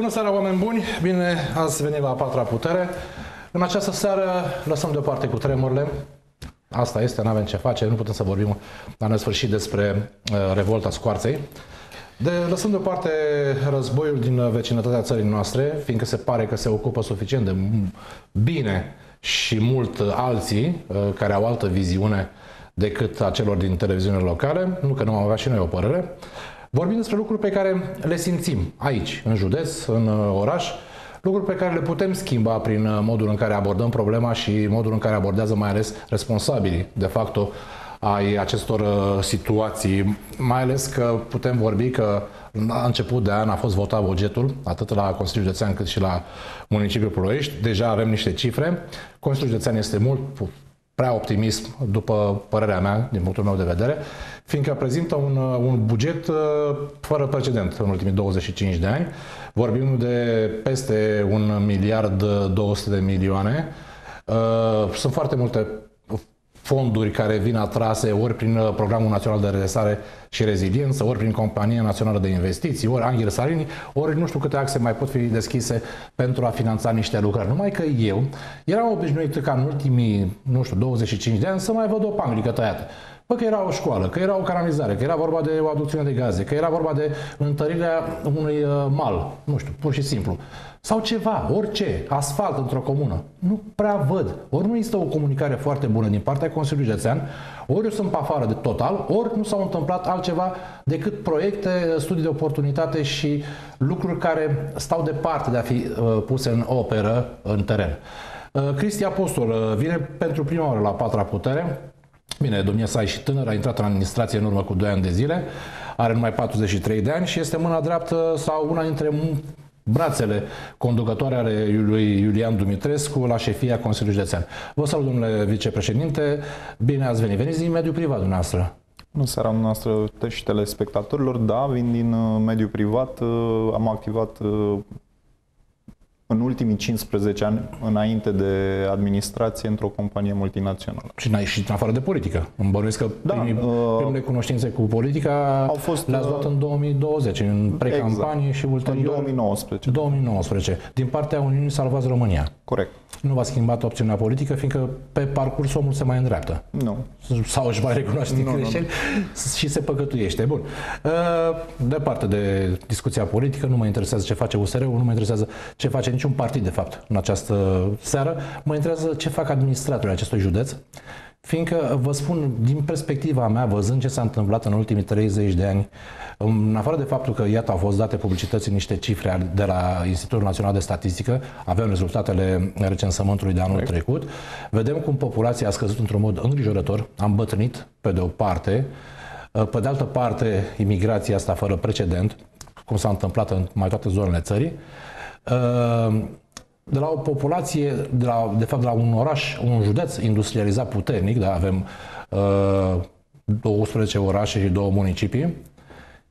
Bună seara, oameni buni! Bine ați venit la a patra putere. În această seară lăsăm deoparte cu tremurile. Asta este, nu avem ce face, nu putem să vorbim la nesfârșit despre uh, revolta scoarței. De, lăsăm deoparte războiul din vecinătatea țării noastre, fiindcă se pare că se ocupă suficient de bine și mult alții uh, care au altă viziune decât a celor din televiziunile locale, nu că nu am avea și noi o părere. Vorbim despre lucruri pe care le simțim aici, în județ, în uh, oraș, lucruri pe care le putem schimba prin uh, modul în care abordăm problema și modul în care abordează mai ales responsabilii, de fapt, ai acestor uh, situații, mai ales că putem vorbi că la început de an a fost votat bugetul, atât la Consiliul Județean cât și la Municipiul Ploiești. Deja avem niște cifre. Consiliul Județean este mult prea optimism, după părerea mea, din punctul meu de vedere, fiindcă prezintă un, un buget uh, fără precedent în ultimii 25 de ani. Vorbim de peste un miliard 200 de milioane. Uh, sunt foarte multe fonduri care vin atrase ori prin uh, Programul Național de Redresare și Reziliență, ori prin Compania Națională de Investiții, ori Anghel Salini, ori nu știu câte axe mai pot fi deschise pentru a finanța niște lucrări. Numai că eu eram obișnuit ca în ultimii, nu știu, 25 de ani să mai văd o panglică tăiată. Bă, că era o școală, că era o canalizare, că era vorba de o aducțiune de gaze, că era vorba de întărirea unui uh, mal, nu știu, pur și simplu. Sau ceva, orice, asfalt într-o comună. Nu prea văd. Ori nu există o comunicare foarte bună din partea Consiliului Județean, ori eu sunt pe afară de total, ori nu s-au întâmplat altceva decât proiecte, studii de oportunitate și lucruri care stau departe de a fi uh, puse în operă în teren. Uh, Cristi Apostol uh, vine pentru prima oară la patra putere, Bine, domnia sa e și tânăr, a intrat în administrație în urmă cu 2 ani de zile, are numai 43 de ani și este mâna dreaptă sau una dintre brațele conducătoare ale lui Iulian Dumitrescu la șefia Consiliului Județean. Vă salut, domnule vicepreședinte, bine ați venit. Veniți din mediul privat dumneavoastră. Nu seara noastră și telespectatorilor, da, vin din uh, mediul privat, uh, am activat uh, în ultimii 15 ani înainte de administrație într-o companie multinațională. Și, n-ai, și în afară de politică. Îmi bănuiesc că da, primii, uh, primele cunoștințe cu politica au fost, le-ați luat în 2020, în precampanie exact. și ulterior... În 2019. 2019, din partea Uniunii Salvați România. Corect. Nu v-a schimbat opțiunea politică, fiindcă pe parcurs omul se mai îndreaptă. Nu. Sau își mai recunoaște nu, greșeli nu, nu. și se păcătuiește. Bun. Uh, departe de discuția politică, nu mă interesează ce face USR-ul, nu mă interesează ce face niciun partid, de fapt, în această seară. Mă interesează ce fac administratorii acestui județ, fiindcă vă spun, din perspectiva mea, văzând ce s-a întâmplat în ultimii 30 de ani, în afară de faptul că, iată, au fost date publicității niște cifre de la Institutul Național de Statistică, avem rezultatele recensământului de anul Correct. trecut, vedem cum populația a scăzut într-un mod îngrijorător, am bătrânit, pe de o parte, pe de altă parte, imigrația asta fără precedent, cum s-a întâmplat în mai toate zonele țării, de la o populație, de, la, de fapt de la un oraș, un județ industrializat puternic, da, avem uh, 12 orașe și două municipii,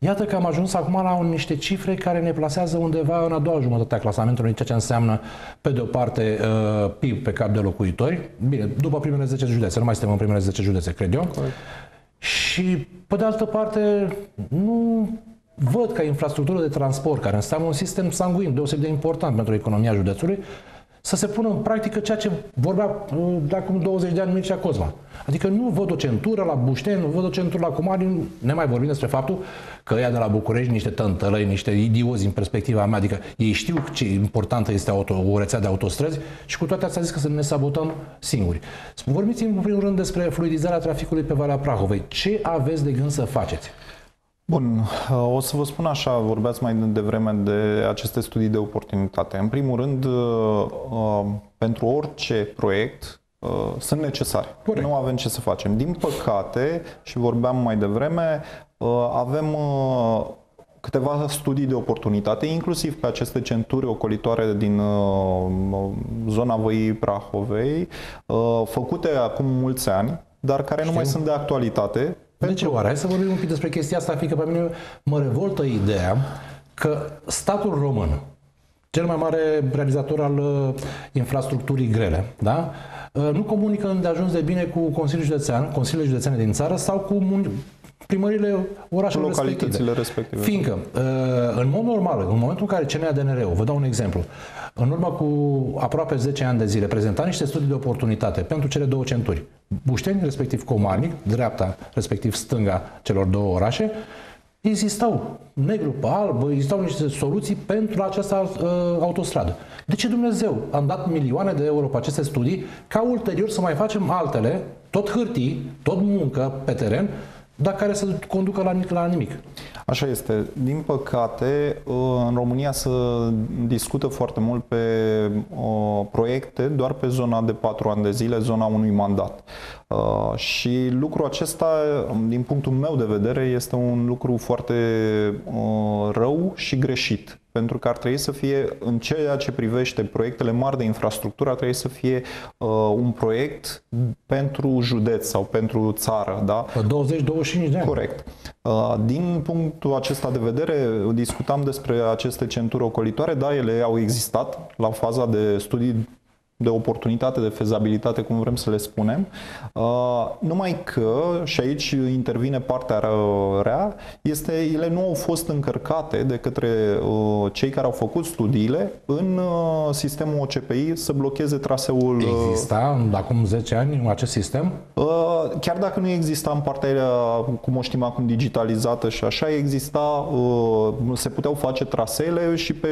Iată că am ajuns acum la niște cifre care ne plasează undeva în a doua jumătate a clasamentului, ceea ce înseamnă, pe de o parte, uh, PIB pe cap de locuitori. Bine, după primele 10 județe, nu mai suntem în primele 10 județe, cred eu. Corect. Și, pe de altă parte, nu văd ca infrastructură de transport, care înseamnă un sistem sanguin deosebit de important pentru economia județului, să se pună în practică ceea ce vorbea uh, de acum 20 de ani Mircea Cosma. Adică nu văd o centură la Bușteni, nu văd o centură la Comari, ne mai vorbim despre faptul că ea de la București, niște tântălăi, niște idiozi în perspectiva mea, adică ei știu ce importantă este auto, o rețea de autostrăzi și cu toate astea zis că să ne sabotăm singuri. Vorbiți în primul rând despre fluidizarea traficului pe Valea Prahovei. Ce aveți de gând să faceți? Bun, uh, o să vă spun așa, vorbeați mai devreme de aceste studii de oportunitate. În primul rând, uh, uh, pentru orice proiect sunt necesare. Corect. Nu avem ce să facem. Din păcate, și vorbeam mai devreme, avem câteva studii de oportunitate, inclusiv pe aceste centuri ocolitoare din zona Văii Prahovei, făcute acum mulți ani, dar care Știm. nu mai sunt de actualitate, pentru... De ce oare? Hai să vorbim un pic despre chestia asta, fiindcă pe mine mă revoltă ideea că statul român, cel mai mare realizator al uh, infrastructurii grele, da? Uh, nu comunică îndeajuns de bine cu Consiliul Județean, Consiliul Județean din țară sau cu primările orașelor Localitățile respective. Fiindcă, uh, în mod normal, în momentul în care CNADNR-ul, vă dau un exemplu, în urmă cu aproape 10 ani de zile, prezenta niște studii de oportunitate pentru cele două centuri, Bușteni, respectiv Comarnic, dreapta, respectiv stânga celor două orașe, existau negru pe alb, existau niște soluții pentru această uh, autostradă. De ce Dumnezeu am dat milioane de euro pe aceste studii ca ulterior să mai facem altele, tot hârtii, tot muncă pe teren, dar care să conducă la, la nimic? Așa este. Din păcate, uh, în România se discută foarte mult pe uh, proiecte doar pe zona de patru ani de zile, zona unui mandat. Uh, și lucrul acesta, din punctul meu de vedere, este un lucru foarte rău și greșit pentru că ar trebui să fie, în ceea ce privește proiectele mari de infrastructură, ar trebui să fie uh, un proiect pentru județ sau pentru țară. Da? 20-25 de ani. Corect. Uh, din punctul acesta de vedere, discutam despre aceste centuri ocolitoare, da, ele au existat la faza de studii de oportunitate, de fezabilitate, cum vrem să le spunem. Uh, numai că, și aici intervine partea rea, este, ele nu au fost încărcate de către uh, cei care au făcut studiile în uh, sistemul OCPI să blocheze traseul. Exista acum 10 ani acest sistem? Chiar dacă nu exista în partea aia, cum o știm acum, digitalizată și așa, exista, se puteau face traseele și pe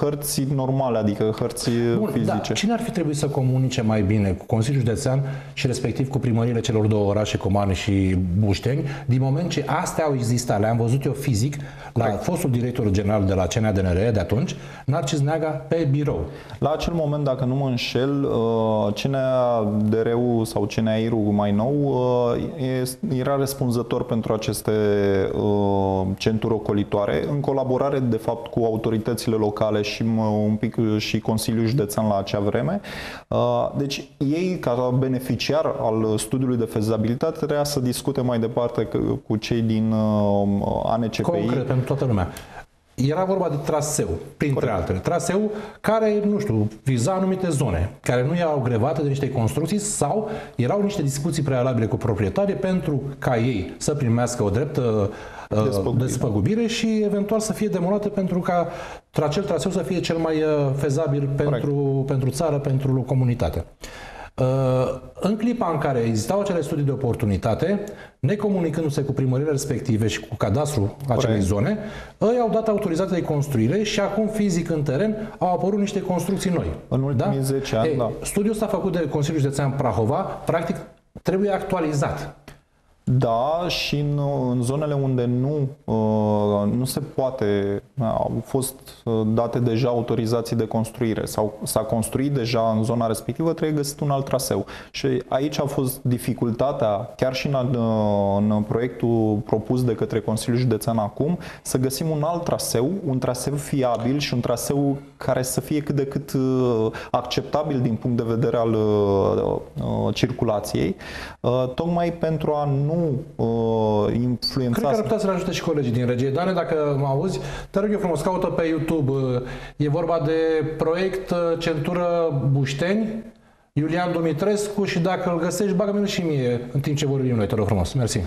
hărți normale, adică hărți Bun, fizice. Da. Cine ar fi trebuit să comunice mai bine cu Consiliul Județean și respectiv cu primările celor două orașe, Comani și Bușteni, din moment ce astea au existat, le-am văzut eu fizic la Correct. fostul director general de la CNADNR de atunci, Narcis Neaga, pe birou. La acel moment, dacă nu mă înșel, uh, CNADR-ul sau CNAIR-ul mai nou uh, era răspunzător pentru aceste uh, centuri ocolitoare, în colaborare, de fapt, cu autoritățile locale și un pic și Consiliul Județean la acea vreme. Deci, ei, ca beneficiar al studiului de fezabilitate, trebuia să discute mai departe cu cei din ANCPI. Concret, toată lumea. Era vorba de traseu, printre Corect. altele. Traseu care, nu știu, viza anumite zone, care nu erau grevate de niște construcții sau erau niște discuții prealabile cu proprietarii pentru ca ei să primească o dreptă uh, despăgubire. despăgubire și eventual să fie demolate pentru ca acel traseu să fie cel mai uh, fezabil pentru, pentru țară, pentru comunitate. Uh, în clipa în care existau acele studii de oportunitate, necomunicându-se cu primările respective și cu cadastru acelei zone, ei au dat autorizația de construire și acum fizic în teren au apărut niște construcții noi. În ultimii da? 10 ani, Ei, da. Studiul ăsta făcut de Consiliul Județean Prahova, practic, trebuie actualizat. Da, și în, în zonele unde nu, uh, nu se poate, au fost uh, date deja autorizații de construire sau s-a construit deja în zona respectivă, trebuie găsit un alt traseu. Și aici a fost dificultatea, chiar și în, uh, în proiectul propus de către Consiliul Județean acum, să găsim un alt traseu, un traseu fiabil și un traseu care să fie cât de cât acceptabil din punct de vedere al circulației, tocmai pentru a nu nu uh, influența... Cred că ar putea să le ajute și colegii din regie. Dane, dacă mă auzi, te rog eu frumos, caută pe YouTube. E vorba de proiect uh, Centură Bușteni, Iulian Dumitrescu și dacă îl găsești, bagă-mi și mie în timp ce vorbim noi, te rog frumos. Mersi.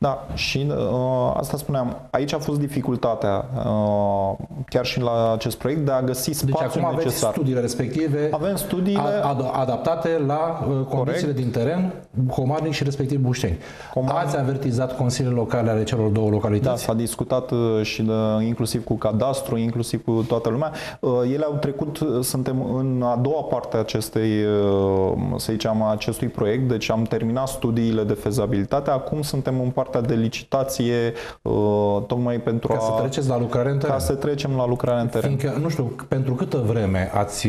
Da, și uh, asta spuneam, aici a fost dificultatea, uh, chiar și la acest proiect, de a găsi spațiul deci acum necesar. aveți studiile respective Avem studiile ad- adaptate la uh, condițiile din teren, Comarnic și respectiv Bușteni. Comarnic. Ați avertizat consiliile locale ale celor două localități? Da, s-a discutat uh, și de, inclusiv cu cadastru, inclusiv cu toată lumea. Uh, ele au trecut, uh, suntem în a doua parte a acestei, uh, să zicem, acestui proiect, deci am terminat studiile de fezabilitate, acum suntem în partea de licitație uh, tocmai pentru ca a... să treceți la lucrare în teren. Ca să trecem la lucrare în teren. Fiindcă, nu știu, pentru câtă vreme ați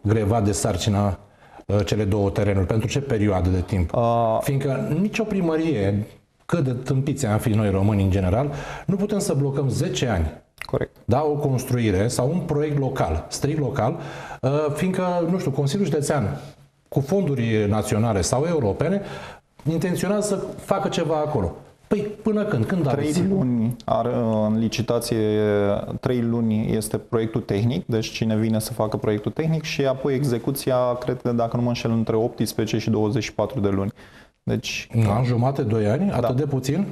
grevat de sarcină uh, cele două terenuri? Pentru ce perioadă de timp? Uh... Fiindcă nicio primărie, cât de tâmpiți am fi noi români în general, nu putem să blocăm 10 ani Corect. Da, o construire sau un proiect local, strict local, fiindcă, nu știu, Consiliul Județean cu fonduri naționale sau europene intenționează să facă ceva acolo. Păi până când? Când Trei aveți? luni are în licitație, trei luni este proiectul tehnic, deci cine vine să facă proiectul tehnic și apoi execuția, cred că dacă nu mă înșel, între 18 și 24 de luni. Deci, Un an jumate, doi ani, atât de puțin?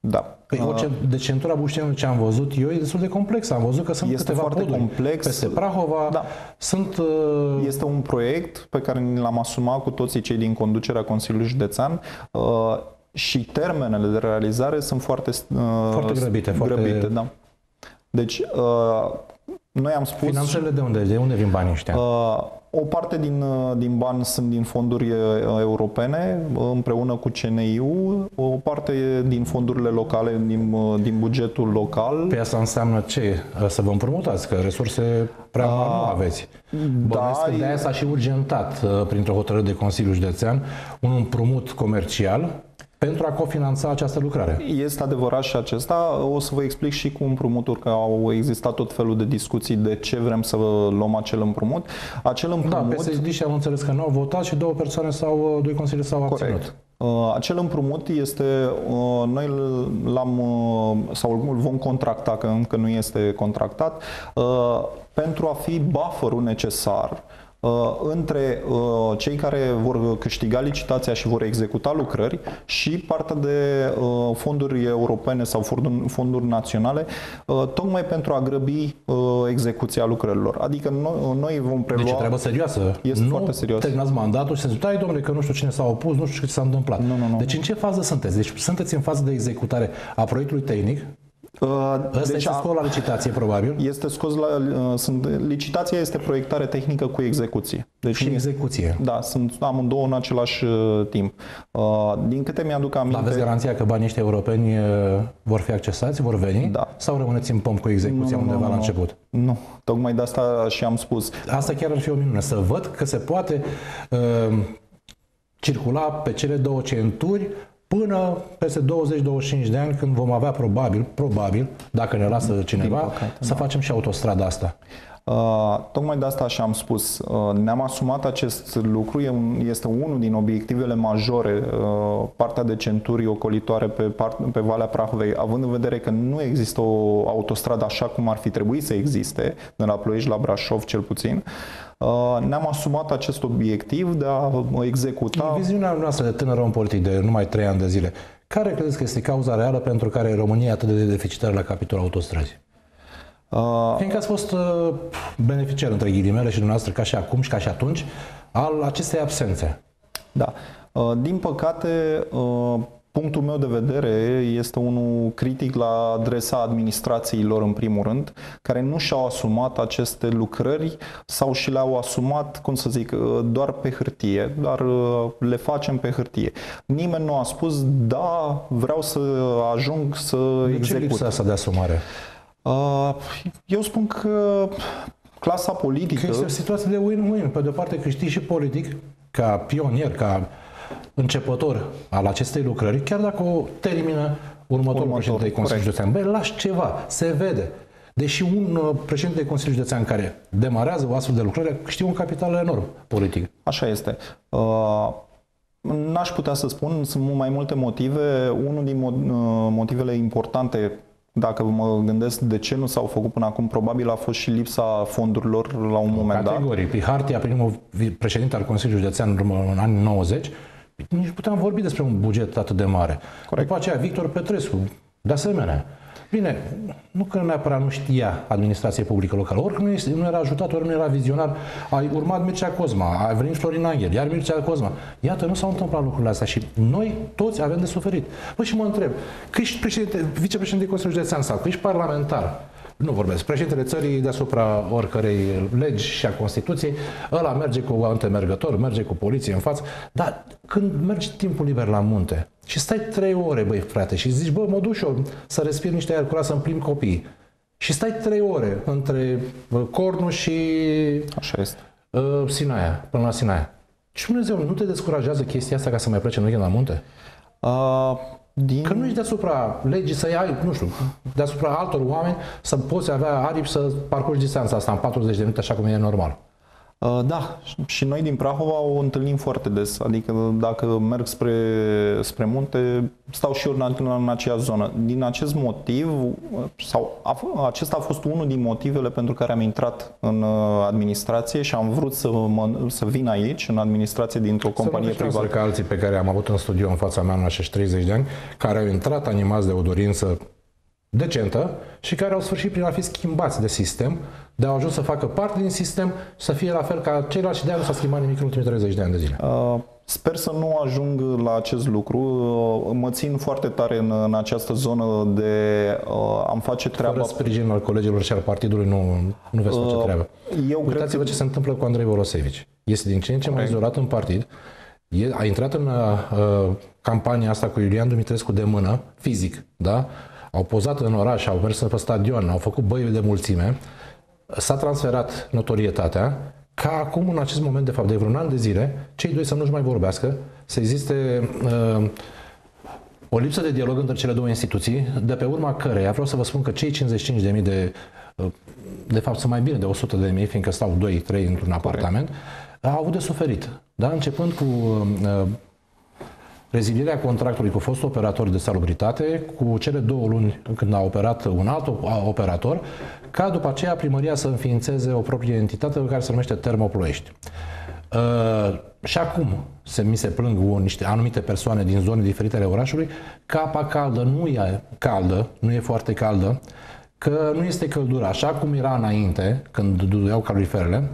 da. Păi orice, de centura Buștenului ce am văzut eu e destul de complex. Am văzut că sunt Este câteva foarte poduri complex. peste Prahova. Da. Sunt uh, Este un proiect pe care ni l-am asumat cu toții cei din conducerea Consiliului Județean uh, și termenele de realizare sunt foarte, uh, Foarte grăbite, foarte- grăbite da. Deci, uh, noi am spus... finanțele de unde? De unde vin banii ăștia? Uh, o parte din, uh, din bani sunt din fonduri uh, europene uh, împreună cu CNI-ul, o parte din fondurile locale, din, uh, din bugetul local. Pe asta înseamnă ce? Să vă împrumutați, că resurse prea mari nu aveți. Bănuiesc că da, de aia s-a și urgentat uh, printr-o hotărâre de Consiliu Județean un împrumut comercial pentru a cofinanța această lucrare. Este adevărat și acesta. O să vă explic și cu împrumuturi, că au existat tot felul de discuții de ce vrem să luăm acel împrumut. Acel Da, împrumut... PSD și am înțeles că nu au votat și două persoane sau doi consilii s-au abținut. Corect. Uh, Acel împrumut este, uh, noi l-am, uh, sau îl vom contracta, că încă nu este contractat, uh, pentru a fi bufferul necesar uh, între uh, cei care vor câștiga licitația și vor executa lucrări și partea de uh, fonduri europene sau fonduri, fonduri naționale, uh, tocmai pentru a grăbi uh, execuția lucrărilor. Adică noi, noi vom prelua... Deci e treabă serioasă. Este nu foarte serios. terminați mandatul și să zici, dai domnule că nu știu cine s-a opus, nu știu ce s-a întâmplat. Nu, nu, nu. Deci în ce fază sunteți? Deci sunteți în fază de executare a proiectului tehnic, Uh, ăsta deci este a- scos la licitație probabil, Este scos la. uh, Sunt, licitația este proiectare tehnică cu execuție. Deci și nu- execuție. Da, sunt amândouă în același uh, timp. Uh, Din câte mi-aduc aminte... Aveți garanția că banii ăștia europeni uh, vor fi accesați, vor veni? Da. Sau rămâneți în pomp cu execuția Nu, nu, undeva nu, la nu. început? Nu, tocmai de asta și am spus. Asta chiar ar fi o minune, să văd că se poate uh, circula pe cele două centuri până peste 20-25 de ani, când vom avea probabil, probabil, dacă ne lasă cineva, păcate, să facem și autostrada asta. Uh, tocmai de asta și am spus. Uh, ne-am asumat acest lucru, e un, este unul din obiectivele majore, uh, partea de centuri ocolitoare pe, part, pe Valea Prahovei, având în vedere că nu există o autostradă așa cum ar fi trebuit să existe, de la Ploiești la Brașov cel puțin. Uh, ne-am asumat acest obiectiv de a executa În viziunea noastră de tânăr om politic de numai 3 ani de zile, care credeți că este cauza reală pentru care România e atât de deficitară la capitolul autostrăzii? Uh, Fiindcă ați fost uh, beneficiar, între ghilimele, și dumneavoastră, ca și acum și ca și atunci, al acestei absențe. Da. Uh, Din păcate, uh, punctul meu de vedere este unul critic la adresa administrațiilor în primul rând, care nu și-au asumat aceste lucrări sau și le-au asumat, cum să zic, uh, doar pe hârtie, dar uh, le facem pe hârtie. Nimeni nu a spus, da, vreau să ajung să De ce execut. lipsa asta de asumare? Uh, Eu spun că clasa politică... Că este o situație de win-win. Pe de o parte câștigi și politic, ca pionier, ca începător al acestei lucrări, chiar dacă o termină următorul Următor, președinte de Consiliul Județean. Băi, lași ceva, se vede. Deși un uh, președinte de Consiliul Județean care demarează o astfel de lucrare câștigă un capital enorm politic. Așa este. Uh, N-aș putea să spun, sunt mai multe motive. Unul din mo- uh, motivele importante, dacă mă gândesc de ce nu s-au făcut până acum, probabil a fost și lipsa fondurilor la un moment dat. Categoric. Pihartia, primul vi- președinte al Consiliului Județean în urmă- în anii 90, nici nu puteam vorbi despre un buget atât de mare. Corect. După aceea, Victor Petrescu, de asemenea. Bine, nu că neapărat nu știa administrația publică locală, ori nu, este, nu era ajutat, ori nu era vizionar. A urmat Mircea Cosma, a venit Florin Anghel, iar Mircea Cosma. Iată, nu s-au întâmplat lucrurile astea și noi toți avem de suferit. Păi și mă întreb, că ești președinte, vicepreședinte Consiliului Județean sau că ești parlamentar, nu vorbesc, președintele țării deasupra oricărei legi și a Constituției, ăla merge cu antemergător, merge cu poliție în față, dar când mergi timpul liber la munte și stai trei ore, băi frate, și zici, bă, mă duc și eu să respir niște aer curat, să-mi plimb copiii, și stai trei ore între uh, Cornu și Așa este. uh, Sinaia, până la Sinaia. Și Dumnezeu, nu te descurajează chestia asta ca să mai plece în weekend la munte? Uh, din... Că nu ești deasupra legii să ai, nu știu, deasupra altor oameni să poți avea aripi să parcurgi distanța asta în 40 de minute așa cum e normal. Uh, Da, și noi din Prahova o întâlnim foarte des. Adică dacă merg spre, spre munte, stau și eu în, în acea zonă. Din acest motiv, sau a, f- acesta a fost unul din motivele pentru care am intrat în uh, administrație și am vrut să, mă, să vin aici, în administrație, dintr-o companie Să nu privată. ca alții pe care am avut în studio în fața mea în acești 30 de ani, care au intrat animați de o dorință decentă și care au sfârșit prin a fi schimbați de sistem, de a ajuns să facă parte din sistem și să fie la fel ca ceilalți și de aia nu s-a schimbat nimic în ultimii 30 de ani de zile. Uh, Sper să nu ajung la acest lucru. Uh, Mă țin foarte tare în, în această zonă de uh, am face treaba. Fără sprijinul al colegilor și al partidului nu, nu veți face Uh, treabă. Eu cred Uitați-vă că ce se întâmplă cu Andrei Volosevici. Este din ce în ce mai izolat în partid. E, a intrat în uh, campania asta cu Iulian Dumitrescu de mână, fizic, da? Au pozat în oraș, au mers pe stadion, au făcut băi de mulțime, s-a transferat notorietatea, ca acum, în acest moment, de fapt, de vreun an de zile, cei doi să nu-și mai vorbească, să existe uh, o lipsă de dialog între cele două instituții, de pe urma căreia vreau să vă spun că cei 55.000 de, uh, de fapt sunt mai bine de 100.000, fiindcă stau 2-3 într-un apartament, au avut de suferit. Da? Începând cu uh, rezilierea contractului cu fostul operator de salubritate, cu cele două luni când a operat un alt op- operator, ca după aceea primăria să înființeze o proprie entitate care se numește Termoploiești. Uh, și acum se, mi se plâng o, niște anumite persoane din zone diferite ale orașului că apa caldă nu e caldă, nu e foarte caldă, că nu este căldură așa cum era înainte, când dudeau caloriferele,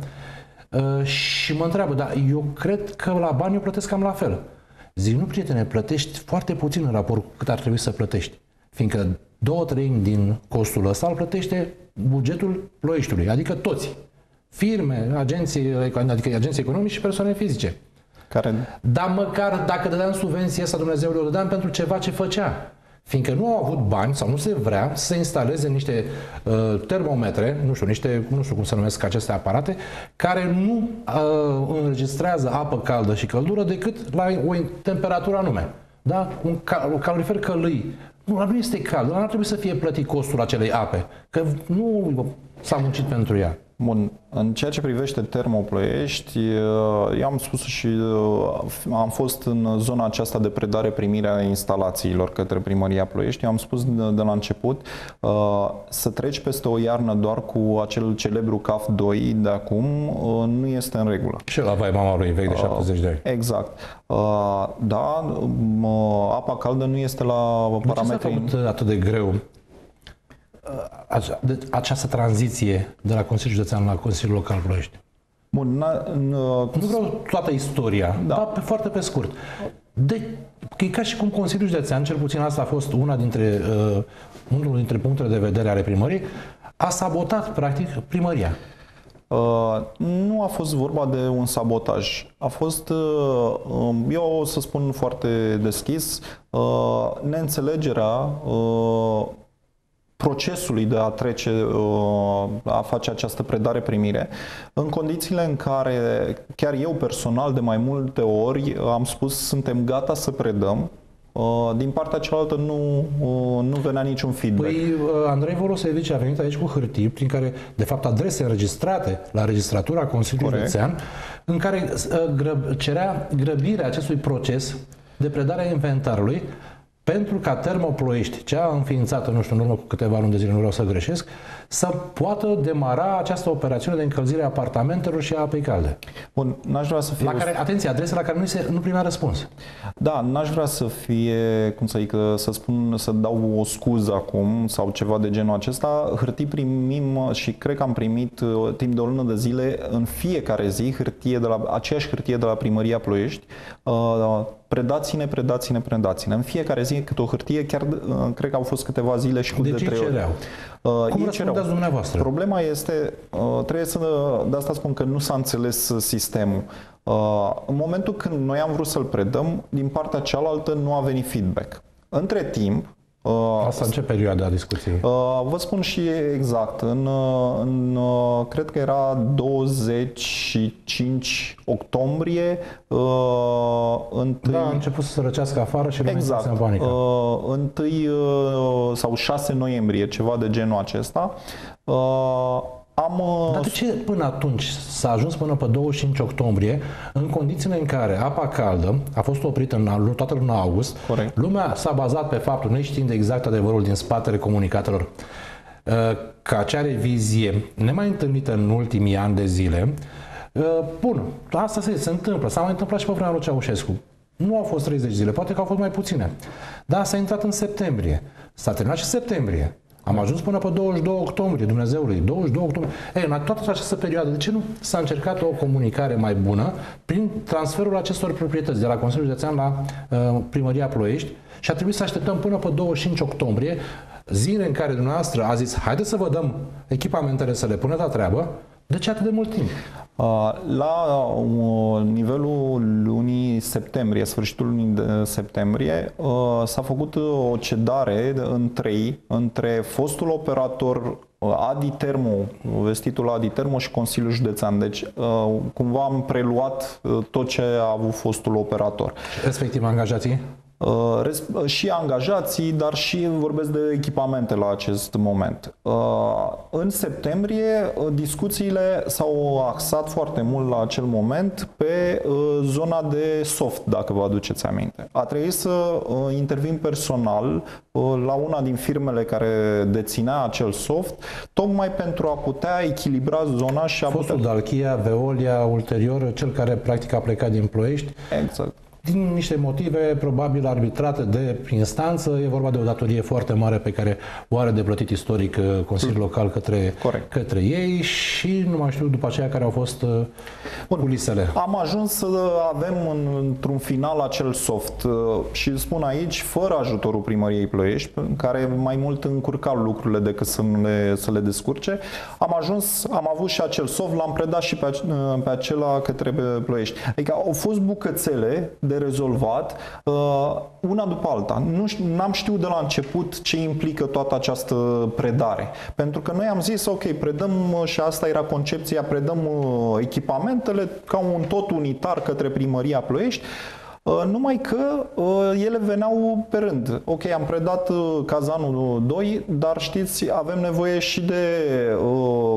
uh, și mă întreabă, dar eu cred că la bani eu plătesc cam la fel. Zic, nu prietene, plătești foarte puțin în raport cu cât ar trebui să plătești. Fiindcă două treimi din costul ăsta îl plătește bugetul ploieștiului, adică toți. Firme, agenții, adică agenții economici și persoane fizice. care Dar măcar dacă dădeam subvenția asta, Dumnezeu le dădeam pentru ceva ce făcea. Fiindcă nu au avut bani sau nu se vrea să instaleze niște uh, termometre, nu știu, niște, nu știu cum se numesc aceste aparate, care nu uh, înregistrează apă caldă și căldură decât la o temperatură anume. Da? Un, cal- un calorifer călâi. Nu, ăla nu este cald, ăla nu ar trebui să fie plătit costul acelei ape, că nu s-a muncit pentru ea. Bun, în ceea ce privește Termoploiești, eu am spus și am fost în zona aceasta de predare-primire a instalațiilor către Primăria Ploiești. Eu am spus de, de la început să treci peste o iarnă doar cu acel celebru CAF 2 de acum nu este în regulă. Și la vai mama lui vechi de 70 de ani. Exact. Da, apa caldă nu este la parametrii... De ce s-a făcut atât de greu de această tranziție de la Consiliul Județean la Consiliul Local Ploiești? Bun, na, n, nu vreau toată istoria, da. dar pe, foarte pe scurt. De, că e ca și cum Consiliul Județean, cel puțin asta a fost una dintre, uh, unul dintre punctele de vedere ale primăriei, a sabotat, practic, primăria. Uh, nu a fost vorba de un sabotaj. A fost, uh, eu o să spun foarte deschis, uh, neînțelegerea uh, procesului de a trece, a face această predare-primire, în condițiile în care chiar eu personal de mai multe ori am spus suntem gata să predăm, din partea cealaltă nu, nu venea niciun feedback. Păi Andrei Volosevici a venit aici cu hârtii prin care, de fapt, adrese înregistrate la registratura Consiliului Județean, în care grăb, cerea grăbirea acestui proces de predare a inventarului pentru ca Termoploiești, cea înființată, nu știu, în urmă cu câteva luni de zile, nu vreau să greșesc, să poată demara această operațiune de încălzire a apartamentelor și a apei calde. Bun, n-aș vrea să fie... La care, atenție, adrese la care nu, se, nu primea răspuns. Da, n-aș vrea să fie, cum să zic, să spun, să dau o scuză acum sau ceva de genul acesta. Hârtii primim și cred că am primit timp de o lună de zile în fiecare zi hârtie de la, aceeași hârtie de la Primăria Ploiești. Uh, predați-ne, predați-ne, predați-ne. În fiecare zi câte o hârtie, chiar uh, cred că au fost câteva zile și cu de, de trei ori. Uh, Cum răspundeți dumneavoastră? Problema este, uh, trebuie să, de asta spun că nu s-a înțeles sistemul. Uh, în momentul când noi am vrut să-l predăm, din partea cealaltă nu a venit feedback. Între timp, Uh, Asta în ce perioadă a discuției? Uh, vă spun și exact. În, în, cred că era 25 octombrie. Uh, întâi... Da, a început să se răcească afară și exact, în panică. Uh, întâi uh, sau 6 noiembrie, ceva de genul acesta. Uh, Am, uh, Dar de ce până atunci s-a ajuns până pe 25 octombrie, în condițiile în care apa caldă a fost oprită în toată luna august, Corect. lumea s-a bazat pe faptul, neștiind exact adevărul din spatele comunicatelor, uh, că acea revizie nemai întâlnită în ultimii ani de zile, uh, bun, asta se, se întâmplă, s-a mai întâmplat și pe vremea lui Ceaușescu. Nu au fost 30 zile, poate că au fost mai puține. Dar s-a intrat în septembrie. S-a terminat și septembrie. Am ajuns până pe 22 octombrie, Dumnezeului, 22 octombrie. Ei, în toată această perioadă, de ce nu s-a încercat o comunicare mai bună prin transferul acestor proprietăți de la Consiliul Județean la uh, Primăria Ploiești și a trebuit să așteptăm până pe 25 octombrie, zile în care dumneavoastră a zis, haideți să vă dăm echipamentele să le puneți la treabă, de ce atât de mult timp? Uh, la uh, nivelul lunii septembrie, sfârșitul lunii de septembrie, uh, s-a făcut o cedare în trei între fostul operator Adi Termo, vestitul Adi Termo și Consiliul Județean. Deci, cumva am preluat tot ce a avut fostul operator. Respectiv angajații? Uh, uh, și angajații, dar și vorbesc de echipamente la acest moment. Uh, în septembrie, discuțiile s-au axat foarte mult la acel moment pe zona de soft, dacă vă aduceți aminte. A trebuit să intervin personal la una din firmele care deținea acel soft, tocmai pentru a putea echilibra zona și a Fostul putea... Dalchia, Veolia, ulterior, cel care practic a plecat din Ploiești. Exact din niște motive probabil arbitrate de instanță. E vorba de o datorie foarte mare pe care o are de plătit istoric uh, Consiliul Local către, către ei și nu mai știu după aceea care au fost uh, Bun. culisele. Am ajuns să avem în, într-un final acel soft uh, și spun aici, fără ajutorul primăriei Ploiești, care mai mult încurca lucrurile decât să le, să le descurce, am ajuns, am avut și acel soft, l-am predat și pe, pe acela către Ploiești. Adică au fost bucățele de rezolvat, uh, una după alta. Nu am știut de la început ce implică toată această predare. Pentru că noi am zis, ok, predăm, uh, și asta era concepția, predăm uh, echipamentele ca un tot unitar către primăria Ploiești, numai că ele veneau pe rând. Ok, am predat cazanul 2, dar știți, avem nevoie și de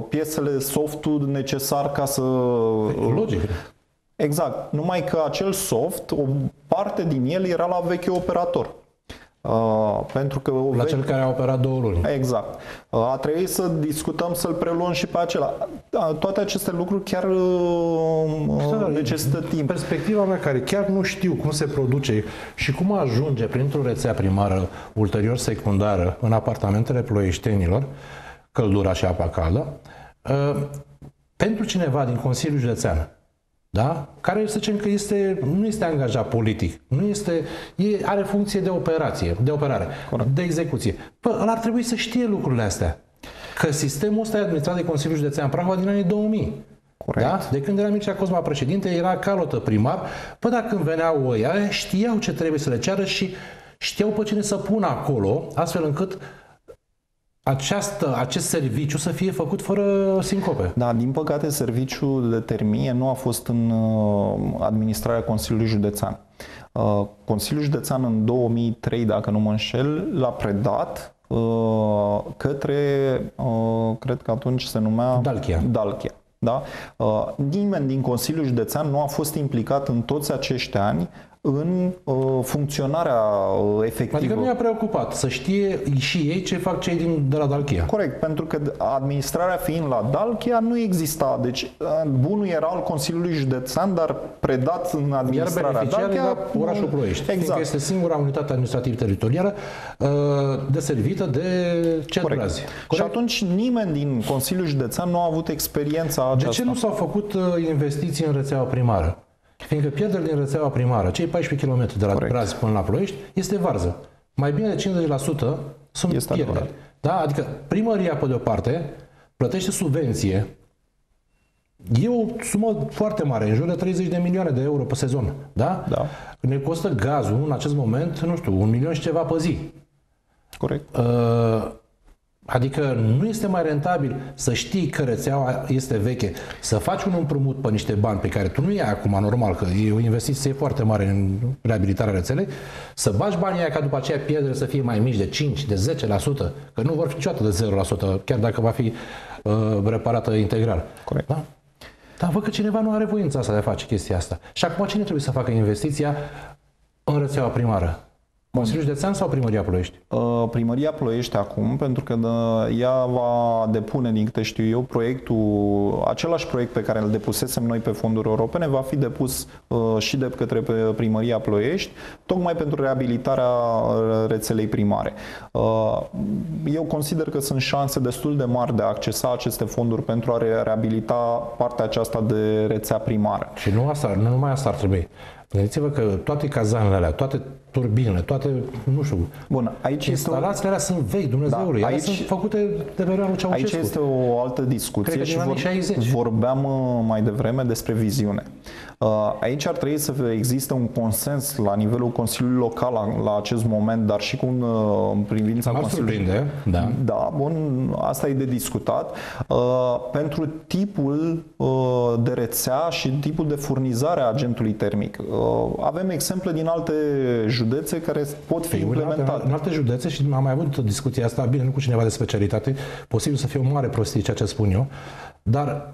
piesele, softul necesar ca să... Logic. Exact. Numai că acel soft, o parte din el era la vechi operator. Uh, pentru că la vechi... cel care a operat două luni. Exact. Uh, a trebuit să discutăm să-l preluăm și pe acela. Uh, toate aceste lucruri chiar uh, necesită timp. Perspectiva mea care chiar nu știu cum se produce și cum ajunge printr-o rețea primară, ulterior secundară, în apartamentele ploieștenilor, căldura și apa caldă, uh, pentru cineva din Consiliul Județean, da? care să zicem că este, nu este angajat politic, nu este, e, are funcție de operație, de operare, Corect. de execuție. Păi, ăla ar trebui să știe lucrurile astea. Că sistemul ăsta e administrat de Consiliul Județean Prahova din anii 2000. Corect. Da? De când era Mircea Cosma președinte, era calotă primar. Păi dacă când veneau ăia, știau ce trebuie să le ceară și știau pe cine să pună acolo, astfel încât această, acest serviciu să fie făcut fără sincope. Da, din păcate serviciul de termie nu a fost în uh, administrarea Consiliului Județean. Uh, Consiliul Județean în 2003, dacă nu mă înșel, l-a predat uh, către, cred că atunci se numea Dalchia. Dalchia. Da? Nimeni din Consiliul Județean nu a fost implicat în toți acești ani în uh, funcționarea uh, efectivă. Adică nu i-a preocupat să știe și ei ce fac cei din, de la Dalchia. Corect, pentru că administrarea fiind la Dalchia nu exista. Deci uh, bunul era al Consiliului Județean, dar predat în administrarea Iar Dalchia era orașul Ploiești. Exact. este singura unitate administrativ-teritorială uh, deservită de centrazi. Corect. Și atunci nimeni din Consiliul Județean nu a avut experiența aceasta. De ce nu s-au făcut uh, investiții în rețeaua primară? Fiindcă pierderile din rețeaua primară, cei 14 km de la Corect. Brazi până la Ploiești, este varză. Mai bine de 50% sunt este pierderi. Da? Adică primăria, pe de o parte, plătește subvenție E o sumă foarte mare, în jur de 30 de milioane de euro pe sezon. Da? Da. Ne costă gazul în acest moment, nu știu, un milion și ceva pe zi. Corect. Uh, Adică nu este mai rentabil să știi că rețeaua este veche, să faci un împrumut pe niște bani pe care tu nu iei acum, normal, că e o investiție foarte mare în reabilitarea rețelei, să bagi banii aia ca după aceea pierdere să fie mai mici de 5, de 10%, că nu vor fi niciodată de 0%, chiar dacă va fi uh, reparată integral. Corect. Da? Dar văd că cineva nu are voința asta de a face chestia asta. Și acum cine trebuie să facă investiția în rețeaua primară? Consiliul Județean sau Primăria Ploiești? Uh, Primăria Ploiești acum, pentru că uh, ea va depune, din câte știu eu, proiectul, același proiect pe care îl depusesem noi pe fonduri europene, va fi depus uh, și de către Primăria Ploiești, tocmai pentru reabilitarea rețelei primare. Eu consider că sunt șanse destul de mari de a accesa aceste fonduri pentru a reabilita partea aceasta de rețea primară. Și nu, asta, nu numai asta ar trebui. Gândiți-vă că toate cazanele alea, toate turbinele, toate, nu știu, Bun, aici instalațiile alea sunt vechi, Dumnezeului, da, aici, sunt făcute de perioada Ceaușescu. Aici este o altă discuție și vor, 60. vorbeam uh, mai devreme despre viziune. Uh, aici ar trebui să existe un consens la nivelul Consiliului Local la, la acest moment, dar și cu uh, în privința Mă Consiliului. Surprinde, da. Da, bun, asta e de discutat. Pentru tipul de rețea și tipul de furnizare a agentului termic. Avem exemple din alte județe care pot fi implementate. În alte, în alte județe și am mai avut discuția asta, bine, nu cu cineva de specialitate, posibil să fie o mare prostie ceea ce spun eu, dar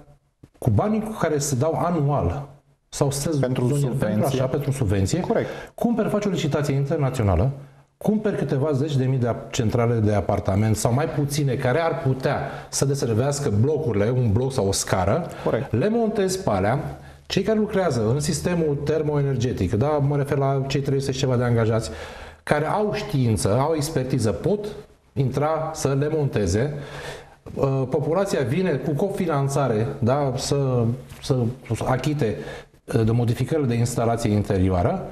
cu banii cu care se dau anual sau se pentru subvenție. Pentru, așa, pentru subvenție, Corect. cumperi, faci o licitație internațională, cumperi câteva zeci de mii de centrale de apartament sau mai puține care ar putea să deservească blocurile, un bloc sau o scară, Corect. le montezi pe alea, cei care lucrează în sistemul termoenergetic, da, mă refer la cei 300 ceva de angajați, care au știință, au expertiză, pot intra să le monteze. Uh, populația vine cu cofinanțare da, să, să achite uh, de modificările de instalație interioară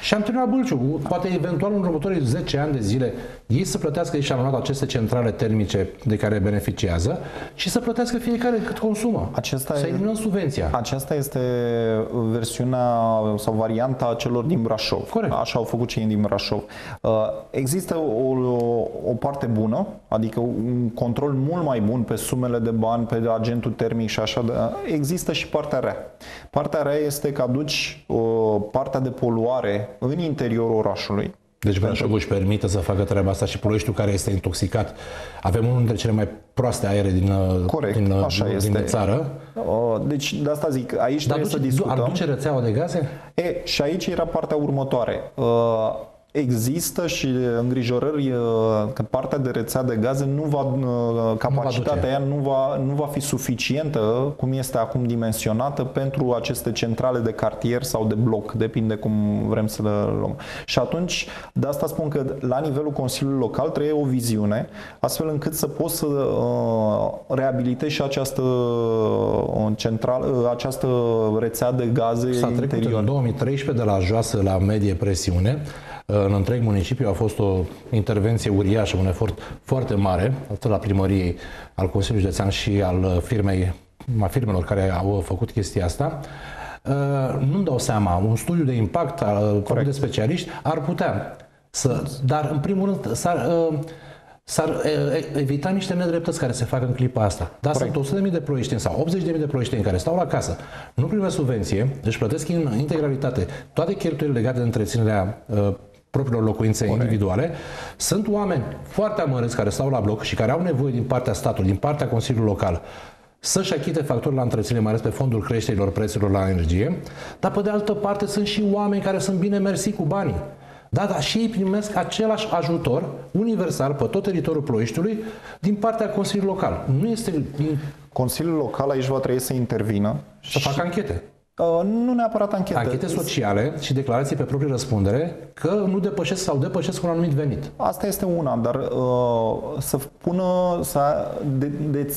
și am terminat Bâlciu. Poate eventual în următorii 10 ani de zile ei să plătească și am aceste centrale termice de care beneficiază și să plătească fiecare cât consumă. Acesta să eliminăm subvenția. Aceasta este versiunea sau varianta celor din Brașov. Corect. Așa au făcut cei din Brașov. Uh, există o, o parte bună, adică un control mult mai bun pe sumele de bani, pe agentul termic și așa. Există și partea rea. Partea rea este că aduci o partea de poluare în interiorul orașului. Deci Brașov își permite să facă treaba asta și Ploieștiul care este intoxicat. Avem unul dintre cele mai proaste aere din, Corect, din, așa din, este. din țară. Deci de asta zic, aici Dar trebuie duce, să discutăm. Ar duce rețeaua de gaze? E, și aici era partea următoare există și îngrijorări că partea de rețea de gaze nu va, capacitatea ea nu va, nu va fi suficientă, cum este acum dimensionată, pentru aceste centrale de cartier sau de bloc, depinde cum vrem să le luăm. Și atunci, de asta spun că la nivelul Consiliului Local trebuie o viziune, astfel încât să poți să uh, reabilitezi și această uh, centrală, această rețea de gaze S-a trecut în 2013 de la joasă la medie presiune în întreg municipiu a fost o intervenție uriașă, un efort foarte mare, atât la primăriei, al Consiliului Județean și al firmei, a firmelor care au făcut chestia asta. Uh, nu-mi dau seama, un studiu de impact făcut de specialiști ar putea să, dar în primul rând s-ar, uh, s-ar evita niște nedreptăți care se fac în clipa asta. Dar Corect. sunt 100.000 de ploieștini sau 80.000 de ploieștini care stau la casă, nu primesc subvenție, deci plătesc în integralitate toate cheltuielile legate de întreținerea uh, propriilor locuințe Corect. individuale. Sunt oameni foarte amărâți care stau la bloc și care au nevoie din partea statului, din partea Consiliului Local, să-și achite facturile la întreținere, mai ales pe fondul creșterilor prețurilor la energie, dar pe de altă parte sunt și oameni care sunt bine mersi cu banii. Da, dar și ei primesc același ajutor universal pe tot teritoriul Ploieștiului din partea Consiliului Local. Nu este... Consiliul Local aici va trebui să intervină. Să și... facă anchete. Uh, nu neapărat anchete. Anchete sociale și declarații pe proprie răspundere că nu depășesc sau depășesc un anumit venit. Asta este una, dar uh, să pună, să de, de,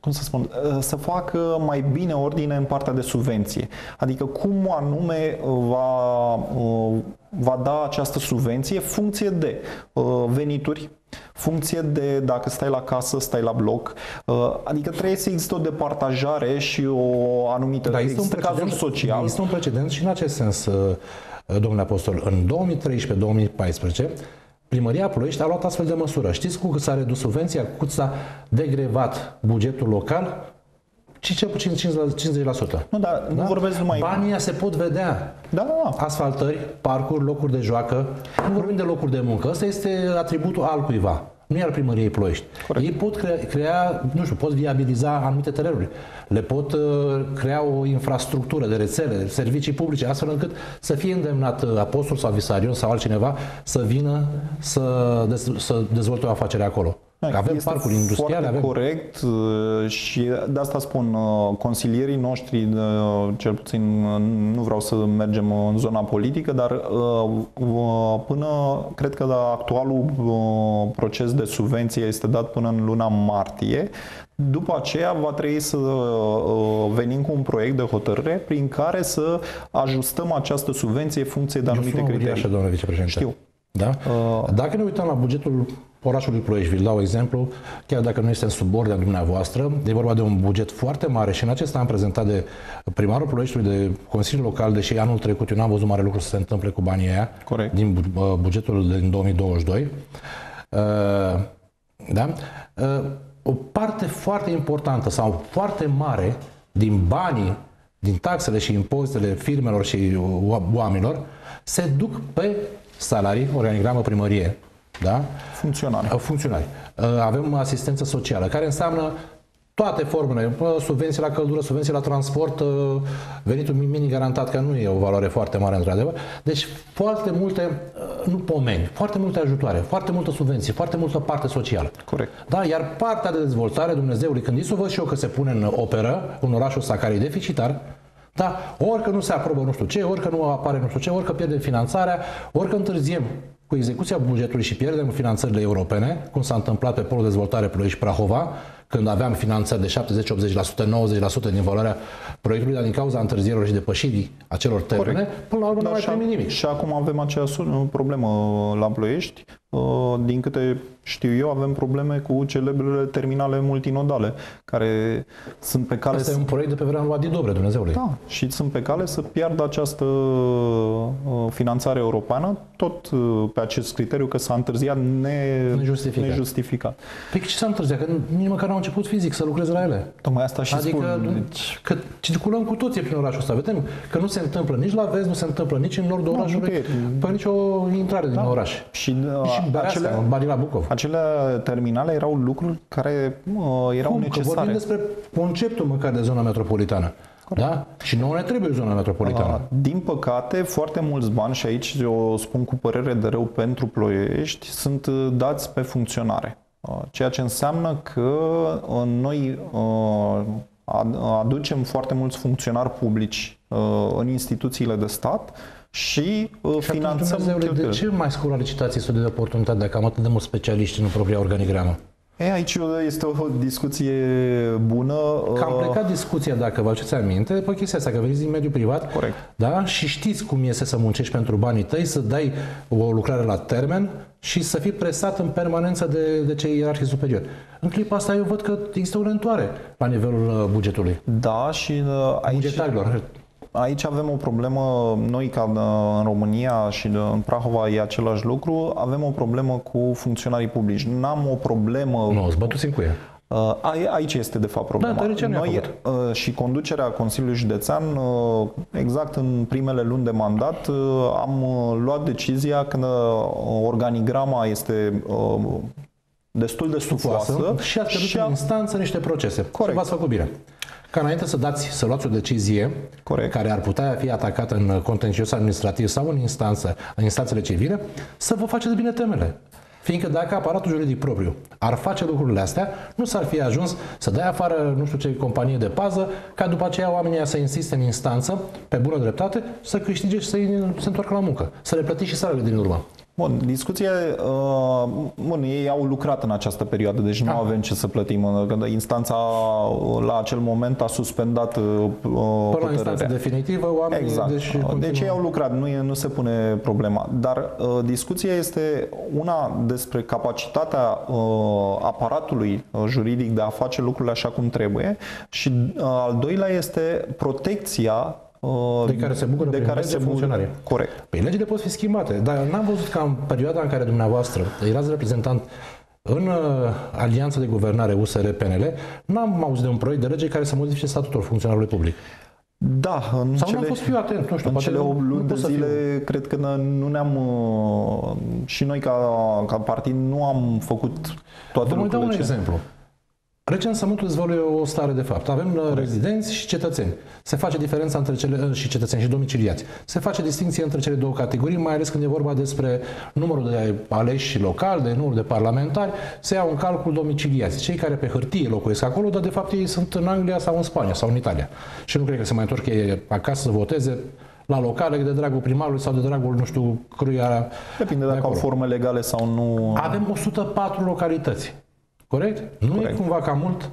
cum să spun, uh, să facă mai bine ordine în partea de subvenție. Adică cum anume va, uh, va da această subvenție funcție de venituri, funcție de dacă stai la casă, stai la bloc. Uh, adică trebuie să există o departajare și o anumită... Da, există, există un precedent, social. Există un precedent și în acest sens, uh, domnule Apostol. În 2013-2014, Primăria Ploiești a luat astfel de măsură. Știți cu cât s-a redus subvenția, cu cât s-a degrevat bugetul local? Ci cel puțin 50%. Nu, dar da? nu vorbesc numai... Banii se pot vedea. Da, da, da. Asfaltări, parcuri, locuri de joacă. Nu vorbim de locuri de muncă. Ăsta este atributul altcuiva. nu e al primăriei Ploiești. Corect. Ei pot crea, crea, nu știu, pot viabiliza anumite terenuri, le pot uh, crea o infrastructură de rețele, de servicii publice, astfel încât să fie îndemnat uh, apostol sau visarion sau altcineva să vină să, dez, să dezvolte o afacere acolo. Că avem Este parcuri industriale, foarte avem... corect uh, și de asta spun, uh, consilierii noștri, uh, cel puțin uh, nu vreau să mergem în zona politică, dar uh, uh, până, cred că la actualul uh, proces de subvenție este dat până în luna martie, după aceea va trebui să uh, venim cu un proiect de hotărâre prin care să ajustăm această subvenție în funcție de E o anumite sumă criterii. uriașă, domnule vicepreședinte. Știu. Da? Dacă ne uităm la bugetul orașului Ploiești, vi dau exemplu, chiar dacă nu este în sub ordinea dumneavoastră, e vorba de un buget foarte mare și în acesta am prezentat de primarul Ploieștiului, de Consiliul Local, deși anul trecut eu n-am văzut mare lucru să se întâmple cu banii aia, Corect. din bu- uh, bugetul din 2022. Uh, Da? Uh, O parte foarte importantă sau foarte mare din banii, din taxele și impozitele firmelor și o- oamenilor se duc pe salarii, organigramă primărie, da? Funcționare. Uh, funcționari. Uh, Avem asistență socială, care înseamnă toate formele, uh, subvenții la căldură, subvenții la transport, uh, venitul mini garantat, că nu e o valoare foarte mare într-adevăr. Deci foarte multe, uh, nu pomeni, foarte multe ajutoare, foarte multă subvenție, foarte multă parte socială. Corect. Da, iar partea de dezvoltare, Dumnezeului, când îi să văd și eu că se pune în operă, în orașul ăsta care e deficitar, da, ori că nu se aprobă nu știu ce, ori că nu apare nu știu ce, ori că pierdem finanțarea, ori că întârziem cu execuția bugetului și pierdem finanțările europene, cum s-a întâmplat pe Polul Dezvoltare Ploiești Prahova, când aveam finanțări de 70-80%, 90% din valoarea proiectului, dar din cauza întârzierilor și depășirii acelor termene, Corect. până la urmă nu Dar mai și, primim nimic. și acum avem aceeași problemă la Ploiești. Uh, Din câte știu eu, avem probleme cu celebrele terminale multinodale, care sunt pe cale Asta e să... un proiect de pe vremea lui Adi Dobre, Dumnezeului. Da, și sunt pe cale să piardă această uh, finanțare europeană, tot uh, pe acest criteriu că s-a întârziat ne... Nejustificat. nejustificat. Păi ce s-a întârziat? Că nici măcar nu au început fizic să lucreze la ele. Tocmai asta și adică spun. deci... că circulăm cu toții prin orașul ăsta. Vedem că nu se întâmplă nici la vest, nu se întâmplă nici în nordul Nu, orașului, nicăieri. pe nicio intrare din oraș. Și, uh, Și Bereasca, acele, în Barila Bucov. acele terminale erau lucruri care uh, erau Cum? Că necesare. vorbim despre conceptul măcar de zona metropolitană. Da? Și nouă ne trebuie zona metropolitană. Uh, Din păcate, foarte mulți bani, și aici o spun cu părere de rău pentru ploiești, sunt uh, dați pe funcționare. Uh, Ceea ce înseamnă că uh, noi uh, ad- aducem foarte mulți funcționari publici uh, în instituțiile de stat și uh, Și atunci, finanțăm Dumnezeule, de cheltuielile. ce mai scură licitații studii de oportunitate dacă am atât de mulți specialiști în propria organigramă? E, aici este o discuție bună. Că am uh, plecat discuția, dacă vă aduceți aminte, pe chestia asta, că veniți din mediul privat Corect. da? și știți cum este să muncești pentru banii tăi, să dai o lucrare la termen și să fii presat în permanență de, de cei ierarhii superiori. În clipa asta eu văd că există o rentoare la nivelul uh, bugetului, Da, și uh, aici, bugetarilor. Aici avem o problemă, noi ca uh, în România și de- în Prahova e același lucru, avem o problemă cu funcționarii publici. N-am o problemă... Nu, îți bătuți în cuie. Uh, ai- aici este de fapt problema. Da, dar de ce nu i-a Noi uh, și conducerea Consiliului Județean, uh, exact în primele luni de mandat, uh, am uh, luat decizia când uh, organigrama este uh, destul de stufoasă și ați pierdut și în a- instanță niște procese. Corect. Și v-ați făcut bine. Ca înainte să dați, să luați o decizie Corect. care ar putea fi atacată în contencios administrativ sau în instanță, în instanțele civile, să vă faceți bine temele. Fiindcă dacă aparatul juridic propriu ar face lucrurile astea, nu s-ar fi ajuns să dai afară nu știu ce companie de pază, ca după aceea oamenii să insiste în instanță, pe bună dreptate, să câștige și să se întoarcă la muncă, să le plătiți și salariile din urmă. Bun, discuția, uh, bun, ei au lucrat în această perioadă, deci Da. nu avem ce să plătim. uh, Că instanța uh, la acel moment a suspendat uh, Până la instanță hotărârea. definitivă, oamenii Exact. deci, Deci, continuă. deci ei au lucrat, nu, e, nu se pune problema. Dar uh, discuția este una despre capacitatea uh, aparatului uh, juridic de a face lucrurile așa cum trebuie și uh, al doilea este protecția uh, De care se bucură de prin care lege se bucură. funcționarii. Corect. Păi legile pot fi schimbate, dar n-am văzut că în perioada în care dumneavoastră erați reprezentant în uh, alianța de guvernare USR-PNL, n-am auzit de un proiect de lege care să modifice statutul funcționarului public. Da, în Sau cele, n-am fost eu atent, nu știu. în poate cele nu- 8 nu luni de pot să fiu. zile, cred că n- nu ne-am, uh, și noi ca, ca partid nu am făcut toate Vă mai dau un lucrurile ce... exemplu. Recensământul dezvăluie o stare de fapt. Avem uh, rezidenți și cetățeni. Se face diferența între cele uh, și cetățeni și domiciliați. Se face distinție între cele două categorii, mai ales când e vorba despre numărul de aleși local, de numărul de parlamentari, se iau în calcul domiciliați. Cei care pe hârtie locuiesc acolo, dar de fapt ei sunt în Anglia sau în Spania sau în Italia. Și nu cred că se mai întorc ei acasă să voteze la locale de dragul primarului sau de dragul, nu știu, căruia Depinde de dacă au acolo. forme legale sau nu. Avem 104 localități. Corect? Nu Corect. e cumva cam mult?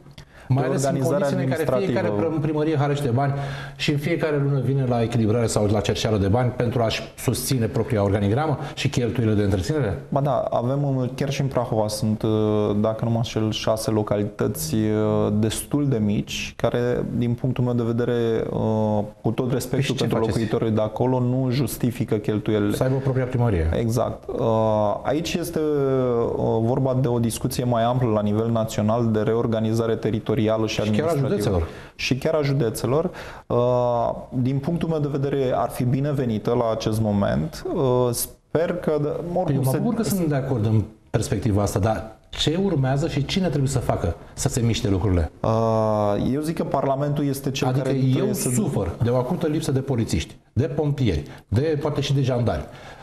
Mai ales în organizare condițiile în care fiecare administrativă. primărie harește bani și în fiecare lună vine la echilibrare sau la cerșeală de bani pentru a-și susține propria organigramă și cheltuielile de întreținere? Ba da, avem uh, chiar și în Prahova sunt, uh, dacă nu mă înșel, șase localități uh, destul de mici, care, din punctul meu de vedere, uh, cu tot respectul Și ce pentru faceți? locuitorii de acolo, nu justifică cheltuielile. Să aibă propria primărie. Exact. Uh, Aici este uh, vorba de o discuție mai amplă la nivel național de reorganizare teritorială și chiar a administrativă. județelor. Și chiar a județelor. Uh, Din punctul meu de vedere ar fi binevenită la acest moment. Uh, Sper că, Eu oricum, mă se, bucur că sunt de acord în perspectiva asta, dar ce urmează și cine trebuie să facă să se miște lucrurile? uh, eu zic că Parlamentul este cel Adică care eu trebuie să... sufăr de o acută lipsă de polițiști, de pompieri, de poate și de jandarmi, uh,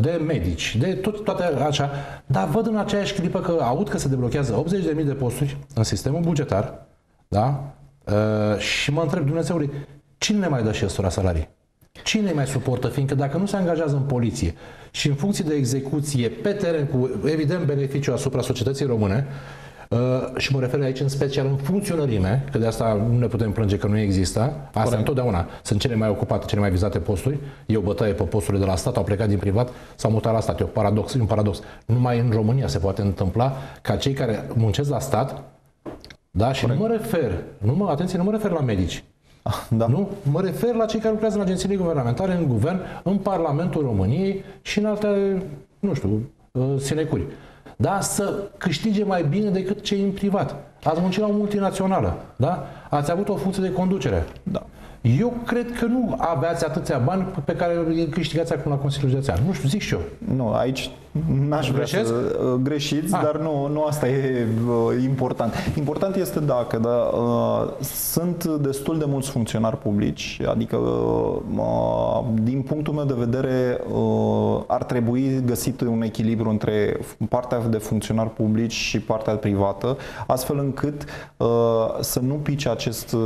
de medici, de tot, toate așa, dar văd în aceeași clipă că aud că se deblochează 80.000 de posturi în sistemul bugetar, da? Uh, Și mă întreb, Dumnezeului, cine ne mai dă și ăstora salarii? Cine îi mai suportă? Fiindcă dacă nu se angajează în poliție și în funcție de execuție pe teren, cu evident beneficiu asupra societății române, Uh, și mă refer aici în special în funcționărime, că de asta nu ne putem plânge că nu există. Asta Corect. întotdeauna sunt cele mai ocupate, cele mai vizate posturi. E o bătaie pe posturile de la stat, au plecat din privat, s-au mutat la stat. E un paradox, e un paradox. Numai în România se poate întâmpla ca cei care muncesc la stat, da, și nu mă refer, nu mă, atenție, nu mă refer la medici. Da. Nu? Mă refer la cei care lucrează în agențiile guvernamentale, în guvern, în Parlamentul României și în alte, nu știu, uh, sinecuri. Da? Să câștige mai bine decât cei în privat. Ați muncit la o multinațională, da? Ați avut o funcție de conducere. Da. Eu cred că nu aveați atâția bani pe care îi câștigați acum la Consiliul Județean. Nu știu, zic și eu. Nu, aici n-aș vrea Greșesc? să uh, greșiți, Ah. dar nu, nu asta e uh, important. Important este dacă da, uh, sunt destul de mulți funcționari publici, adică uh, din punctul meu de vedere uh, ar trebui găsit un echilibru între partea de funcționari publici și partea privată, astfel încât uh, să nu pice acest uh,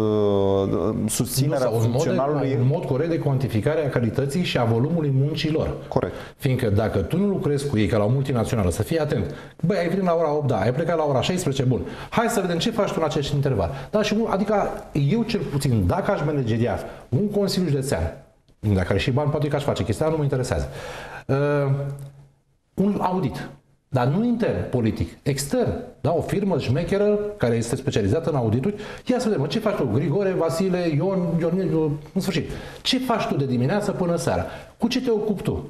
susținerea Sau un mod, funcționarului. de, un mod corect de cuantificare a calității și a volumului muncii lor. Corect. Fiindcă dacă tu nu lucrezi cu ei ca la o multinațională, să fii atent. Băi, ai venit la ora 8, da, ai plecat la ora 16, bun. Hai să vedem ce faci tu în acest interval. Da, și bun, adică eu cel puțin, dacă aș manageria un consiliu județean, dacă are și bani, poate că aș face chestia, nu mă interesează. Uh, un audit. Dar nu intern, politic, extern. Da, o firmă șmecheră care este specializată în audituri. Ia să vedem, mă, ce faci tu? Grigore, Vasile, Ion, Ion, în sfârșit. Ce faci tu de dimineață până seara? Cu ce te ocupi tu?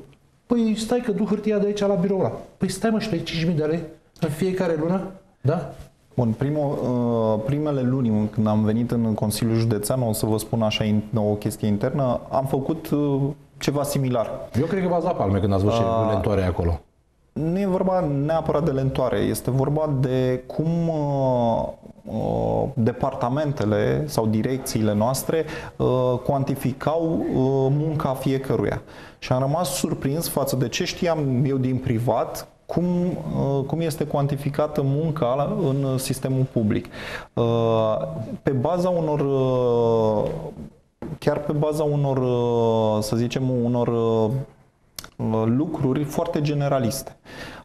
Păi stai că du hârtia de aici la birou ăla. Păi stai mă și pe 5.000 de lei în fiecare lună? Da? Bun, primul, uh, primele luni când am venit în Consiliul Județean, o să vă spun așa in- o chestie internă, am făcut uh, ceva similar. Eu cred că v-ați dat palme când ați văzut ce lentoare e acolo. Nu e vorba neapărat de lentoare, este vorba de cum uh, uh, departamentele sau direcțiile noastre uh, cuantificau uh, munca fiecăruia. Și am rămas surprins față de ce știam eu din privat, cum, uh, cum este cuantificată munca în sistemul public. Uh, Pe baza unor uh, chiar pe baza unor, uh, să zicem, unor uh, lucruri foarte generaliste.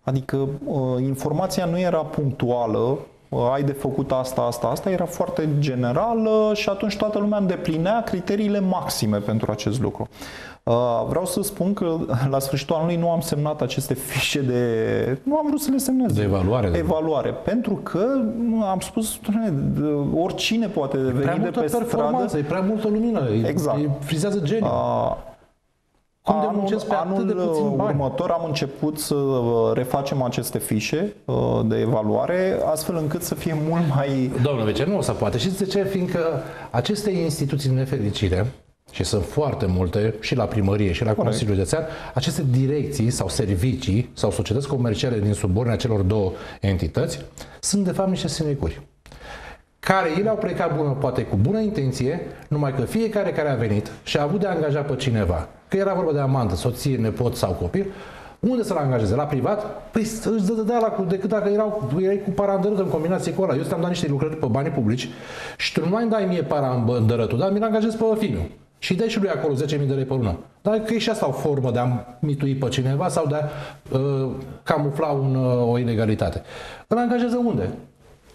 Adică uh, informația nu era punctuală, uh, ai de făcut asta, asta, asta, era foarte generală și atunci toată lumea îndeplinea criteriile maxime pentru acest lucru. Uh, Vreau să spun că la sfârșitul anului nu am semnat aceste fișe de... Nu am vrut să le semnez. De evaluare. De... Evaluare. Pentru că am spus, "Doamne, oricine poate Prea veni de multă pe performanță, stradă. e prea multă lumină, e- Exact. e frizează geniu. Uh, Cum de anul, muncesc pe atât anul de puțin bani? următor am început să uh, refacem aceste fișe uh, de evaluare, astfel încât să fie mult mai... Domnule Vice, nu o să poate. Știți de ce? Fiindcă aceste instituții nefericite, și sunt foarte multe, și la primărie, și la Consiliul Județean, aceste direcții sau servicii sau societăți comerciale din subordinea celor două entități sunt de fapt niște sinecuri care ele au plecat bună, poate cu bună intenție, numai că fiecare care a venit și a avut de angajat pe cineva, că era vorba de amantă, soție, nepot sau copil, unde să-l angajeze? La privat? Păi își dă de la decât dacă erau, erai cu parandărătul în combinație cu ăla. Eu ți-am dat niște lucrări pe banii publici și tu nu mai îmi dai mie parandărătul, dar mi-l angajez pe Fimiu. Și dai și lui acolo 10.000 de lei pe lună. Dar că e și asta o formă de a mitui pe cineva sau de a uh, camufla un, uh, o inegalitate. Îl angajeze unde?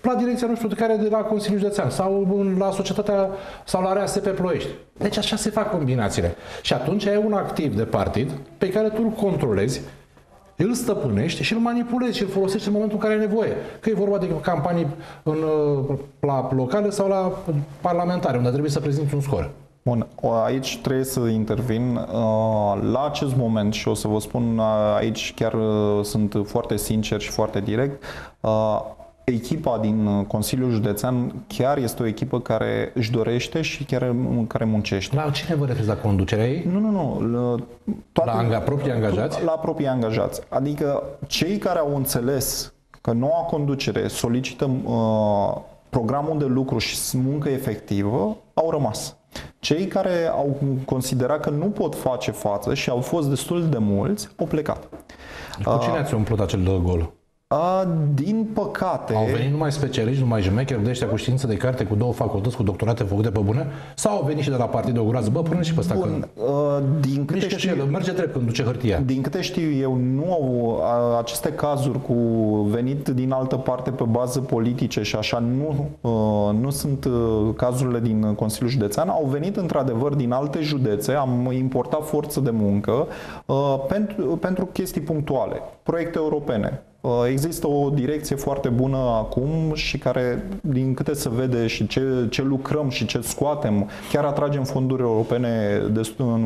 La direcția, nu știu, de care de la Consiliul Județean sau la societatea sau la RASP Ploiești. Deci așa se fac combinațiile. Și atunci ai un activ de partid pe care tu îl controlezi, îl stăpânești și îl manipulezi și îl folosești în momentul în care ai nevoie. Că e vorba de campanii în, la locale sau la parlamentare, unde trebuie să prezinți un scor. Bun, aici trebuie să intervin. La acest moment, și o să vă spun aici, chiar sunt foarte sincer și foarte direct, echipa din uh, Consiliul Județean chiar este o echipă care își dorește și chiar care muncește. La cine vă referiți? La conducerea ei? Nu, nu, nu. La, toate, la anga, proprii angajați? La proprii angajați. Adică cei care au înțeles că noua conducere solicită uh, programul de lucru și muncă efectivă, au rămas. Cei care au considerat că nu pot face față și au fost destul de mulți, au plecat. Cu cine ați umplut acel gol? A, din păcate... Au venit numai specialiști, numai jmecheri de ăștia cu știință de carte, cu două facultăți, cu doctorate făcute pe bune? Sau au venit și de la partidul o groază? Bă, pune și pe ăsta Bun, când... Uh, din câte știu, și el, merge drept când duce hârtia. Din câte știu eu, nu au aceste cazuri cu venit din altă parte pe bază politice și așa, nu, uh, nu sunt uh, cazurile din Consiliul Județean. Au venit într-adevăr din alte județe, am importat forță de muncă uh, pentru, pentru chestii punctuale, proiecte europene Uh, există o direcție foarte bună acum și care, din câte se vede și ce, ce lucrăm și ce scoatem, chiar atragem fonduri europene destul,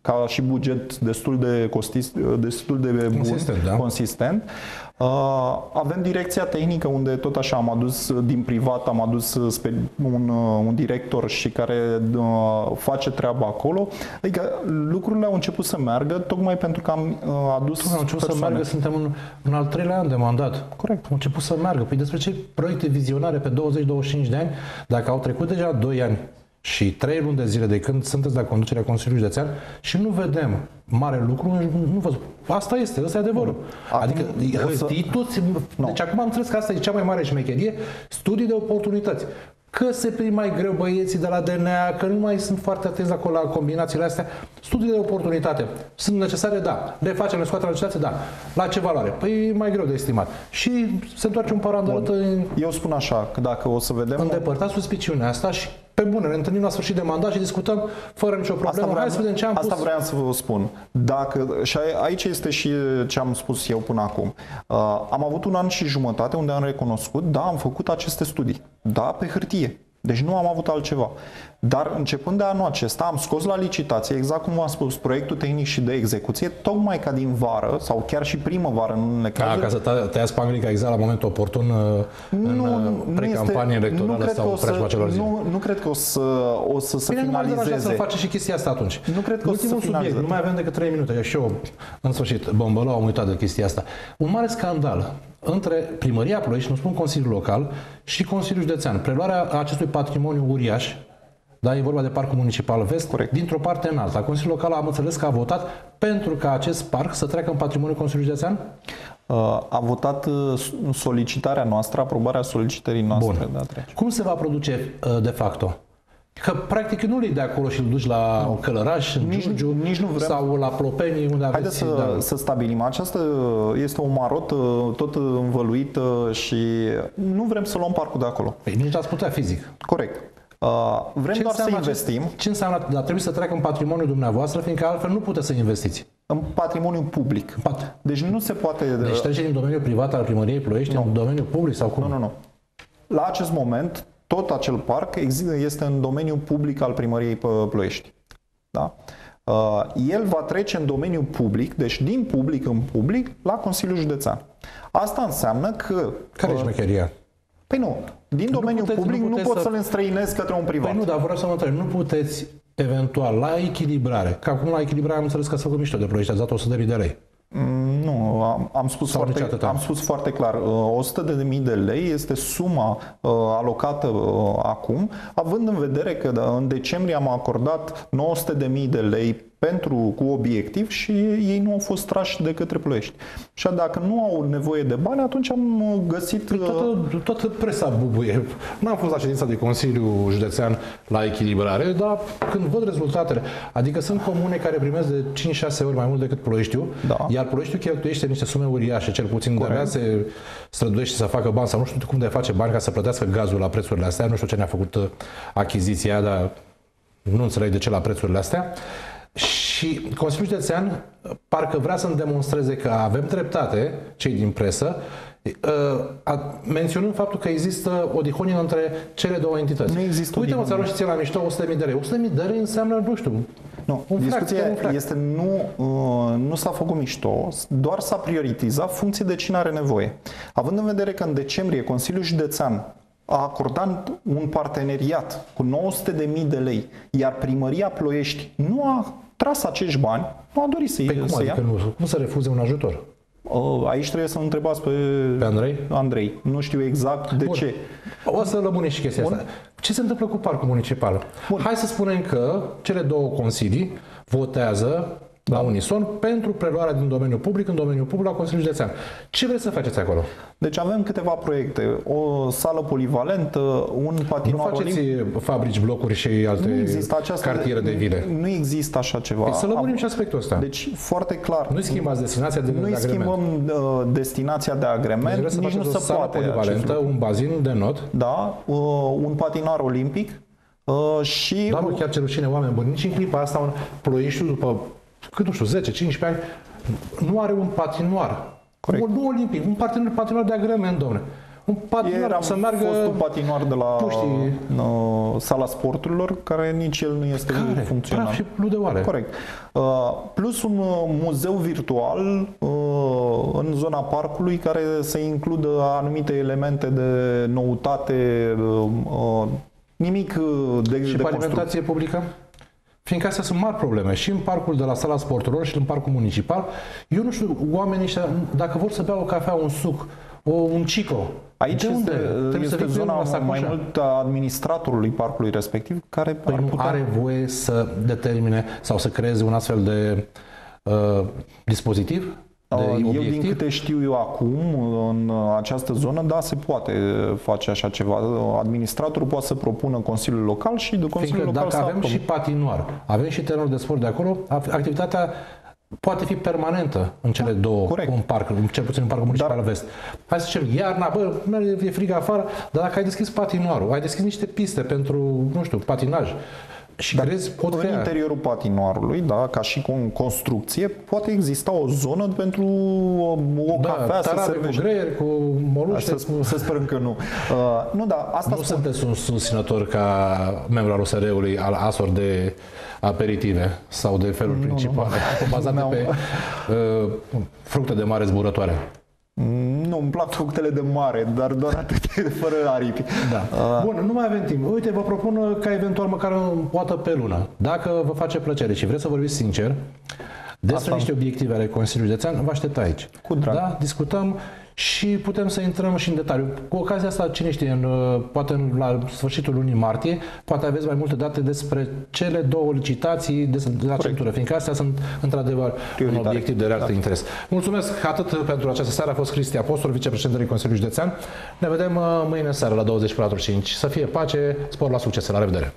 ca și buget destul de costis, destul de bun, consistent. Da? consistent. Uh, avem direcția tehnică unde tot așa am adus din privat, am adus un, uh, un director și care face treaba acolo. Adică lucrurile au început să meargă tocmai pentru că am adus Au început persoane. să meargă, suntem în, în al treilea an de mandat. Corect. Au început să meargă. Păi despre ce proiecte vizionare pe 20-25 de ani, dacă au trecut deja 2 ani și trei luni de zile de când sunteți la conducerea Consiliului Județean și nu vedem mare lucru, nu vă Asta este, ăsta e adevărul. Acum, adică hârtituți, să... no. deci acum am înțeles că asta e cea mai mare șmecherie, studii de oportunități. Că se prind mai greu băieții de la DNA, că nu mai sunt foarte atenți acolo la combinațiile astea. Studii de oportunitate sunt necesare? Da. Le facem, le scoatem la legislație? Da. La ce valoare? Păi e mai greu de estimat. Și se întoarce un parandărăt în... Eu spun așa, că dacă o să vedem... Îndepărtați suspiciunea asta și pe bune, ne întâlnim la sfârșit de mandat și discutăm fără nicio problemă. Asta vreau, Hai să vedem ce am Asta pus. vreau să vă spun. Dacă, și aici este și ce am spus eu până acum. Uh, am avut un an și jumătate unde am recunoscut, da, am făcut aceste studii. Da, pe hârtie. Deci nu am avut altceva. Dar începând de anul acesta am scos la licitație, exact cum v-am spus, proiectul tehnic și de execuție, tocmai ca din vară sau chiar și primăvară în unele cazuri. Da, ca să tăiați panglica exact la momentul oportun uh, nu, în uh, pre-campanie electorală sau preajma celor zile. Nu, nu cred că o să, o să se Bine, finalizeze. Nu să face și chestia asta atunci. Nu cred că Ultimul o să subiect, nu mai avem decât 3 minute. Eu și eu, în sfârșit, bombălău, am uitat de chestia asta. Un mare scandal între Primăria Ploiești, nu spun Consiliul Local, și Consiliul Județean. Preluarea acestui patrimoniu uriaș, da, e vorba de Parcul Municipal Vest, Corect. dintr-o parte în alta. Consiliul Local am înțeles că a votat pentru ca acest parc să treacă în patrimoniul Consiliului Județean? Uh, a votat uh, solicitarea noastră, aprobarea solicitării noastre. Bun. De Cum se va produce uh, de facto? Că practic nu îi de acolo și îl duci la nu. Călăraș, în nici, Giurgiu, nici nu vrem. sau la Plopeni unde aveți... Haideți să, da. să stabilim. Aceasta este o marotă tot învăluită și nu vrem să luăm parcul de acolo. Păi nici ați putea fizic. Corect. Uh, vrem ce doar să investim. Ce, ce înseamnă? Dar trebuie să treacă în patrimoniul dumneavoastră, fiindcă altfel nu puteți să investiți. În patrimoniul public. Pat. Deci nu se poate... Deci trece din domeniul privat al primăriei Ploiești nu. în domeniul public sau cum? Nu, nu, nu. La acest moment, tot acel parc este în domeniul public al primăriei Ploiești. Da? Uh, el va trece în domeniul public, deci din public în public, la Consiliul Județean. Asta înseamnă că... Care e șmecheria? Păi nu, din Nu domeniul puteți- public nu nu, puteți poți să- să le înstrăinezi către un privat. Păi nu, dar vreau să mă întreb, nu puteți eventual la echilibrare, că acum la echilibrare am înțeles că ați făcut mișto de ploiești, ați dat 100.000 de lei. Mm, Nu, am, am, spus Sau nici foarte, atâta? am spus foarte clar. uh, 100 de mii de lei este suma uh, alocată uh, acum, având în vedere că da, în decembrie am acordat 900 de mii de lei pentru, cu obiectiv și ei nu au fost trași de către Ploiești. Și dacă nu au nevoie de bani, atunci am uh, găsit... uh, Toată, toată presa bubuie. N-am fost la ședința de Consiliu Județean la echilibrare, dar când văd rezultatele, adică sunt comune care primesc de 5-6 ori mai mult decât Ploieștiu, Da. iar Ploieștiu cheltuiește niște sume uriașe, cel puțin de se străduiește să facă bani sau nu știu cum de face bani ca să plătească gazul la prețurile astea, nu știu ce ne-a făcut uh, achiziția, dar nu înțeleg de ce la prețurile astea. Și Consiliul Județean uh, parcă vrea să-mi demonstreze că avem dreptate, cei din presă, uh, a- menționând faptul că există o dihonie între cele două entități. Nu există o Uite, mă, ți-a luat dihonie. și ție la mișto 100.000 de lei. 100.000 de lei înseamnă, nu știu, Nu, un frac, discuția chiar un frac. este nu, uh, nu s-a făcut mișto, doar s-a prioritizat funcție de cine are nevoie. Având în vedere că în decembrie Consiliul Județean a acordat un parteneriat cu 900.000 de lei, iar primăria Ploiești nu a tras acești bani, nu a dorit să, Păi i cum să ia. adică nu? Cum să refuze un ajutor? Uh, Aici trebuie să întrebați pe, Pe Andrei? Andrei. Nu știu exact de Bun. ce. O să lămurim și chestia asta. Ce se întâmplă cu parcul municipal? Bun. Hai să spunem că cele două consilii votează la unison pentru preluarea din domeniul public în domeniul public la Consiliul Județean. Ce vreți să faceți acolo? Deci avem câteva proiecte. O sală polivalentă, un Nu patinoar faceți olimpic. fabrici, blocuri și alte Nu există această cartiere de vile. Nu există așa ceva. Deci să lămurim Am- și aspectul ăsta. Deci foarte clar. Nu schimbați destinația de, nu de agrement. schimbăm uh, destinația de Deci agrement, vreți să nici nu faceți o se sală poate. acest polivalentă, lucru. un bazin de not. Da, uh, un patinar olimpic uh, și Dar nu chiar ce rușine oameni buni. Nici în clipa asta un ploieștiul după, cât nu știu, 10-15 ani, nu are un patinoar. Corect. Un, nu olimpic, un patinoar, patinoar de agrement, domne. Un patinoar Ieri am să meargă... fost un patinoar de la puștii. uh, sala sporturilor, care nici el nu este care? funcțional. Praf și ludeoare. Corect. Uh, plus un uh, muzeu virtual uh, în zona parcului care să includă anumite elemente de noutate, uh, uh, nimic uh, de, Și de pe construcție. alimentație publică? Fiindcă astea sunt mari probleme și în parcul de la sala sporturilor și în parcul municipal. Eu nu știu, oamenii ăștia, dacă vor să bea o cafea, un suc, o, un cico, Aici de unde? este, Trebuie să este vii cu el zona la sacoșa. mai mult a administratorului parcului respectiv care Păi ar nu putea... are voie să determine sau să creeze un astfel de uh, dispozitiv, de Uh, Eu, din obiectiv? câte știu eu acum, în această zonă, da, se poate face așa ceva. Administratorul poate să propună Consiliul Local și de Consiliul Fiindcă Local dacă să avem aprobă. și patinoar, avem și terenul de sport de acolo, af- activitatea poate fi permanentă în cele două, corect. un parc, cel puțin în parcul municipal Dar- vest. Hai să zicem, iarna, bă, merge- e frig afară, dar dacă ai deschis patinoarul, ai deschis niște piste pentru, nu știu, patinaj și crezi, pot În crea. interiorul patinoarului, da, ca și cu construcție, poate exista o zonă pentru o Da, cafea să tarabe cu servește. greier, cu moluște, Să, cu... să sperăm că nu. Uh, nu, da, asta Nu spun. sunteți un susținător ca membru al USR-ului al asor de aperitive sau de feluri principale, bazate N-am- pe uh, fructe de mare zburătoare. Nu, îmi plac fructele de mare, dar doar atât, fără aripi. Da. Bun, nu mai avem timp. Uite, vă propun ca eventual măcar o dată pe lună. Dacă vă face plăcere și vreți să vorbiți sincer despre Asta- niște obiective ale Consiliului Județean, vă aștept aici. Cu drag. Da? Discutăm și putem să intrăm și în detaliu. Cu ocazia asta, cine știe, în, uh, poate în, la sfârșitul lunii martie, poate aveți mai multe date despre cele două licitații de, de la centură, fiindcă astea sunt într-adevăr un Prioritare. obiectiv de real interes. Mulțumesc atât pentru această seară. A fost Cristi Apostol, vicepreședintele Consiliului Județean. Ne vedem uh, mâine seară la 20.45. Să fie pace, spor la succes. La revedere!